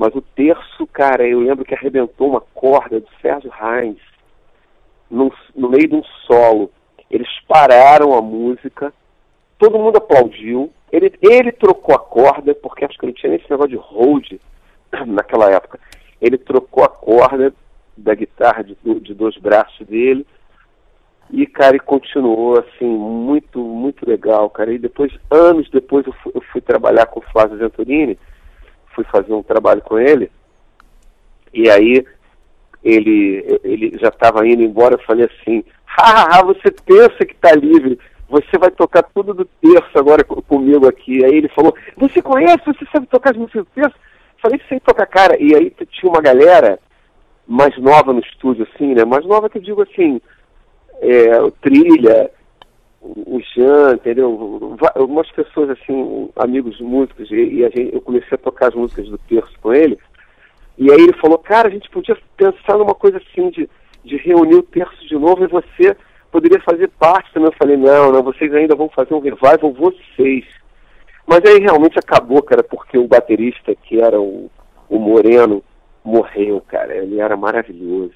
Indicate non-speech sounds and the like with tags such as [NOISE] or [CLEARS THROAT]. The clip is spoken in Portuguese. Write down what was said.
Mas o terço, cara, eu lembro que arrebentou uma corda do Sérgio Heinz no, no meio de um solo. Eles pararam a música, todo mundo aplaudiu. Ele, ele trocou a corda, porque acho que não tinha nem esse negócio de hold [CLEARS THROAT] naquela época. Ele trocou a corda da guitarra de, de dois braços dele. E, cara, e continuou, assim, muito, muito legal, cara. E depois, anos depois, eu fui, eu fui trabalhar com o Flávio Venturini, fui fazer um trabalho com ele, e aí ele, ele já estava indo embora, eu falei assim, hahaha, você pensa que está livre, você vai tocar tudo do terço agora comigo aqui. Aí ele falou, você conhece, você sabe tocar as músicas do terço? Eu falei, sei tocar, cara. E aí tinha uma galera mais nova no estúdio, assim, né? Mais nova que eu digo assim, é, Trilha, o Jean, entendeu? Umas pessoas, assim, amigos músicos, e, e a gente, eu comecei a tocar as músicas do terço com ele. E aí ele falou, cara, a gente podia pensar numa coisa assim de, de reunir o terço de novo e você poderia fazer parte também. Eu falei, não, não, vocês ainda vão fazer um revival, vocês. Mas aí realmente acabou, cara, porque o baterista, que era o, o Moreno, morreu, cara. Ele era maravilhoso.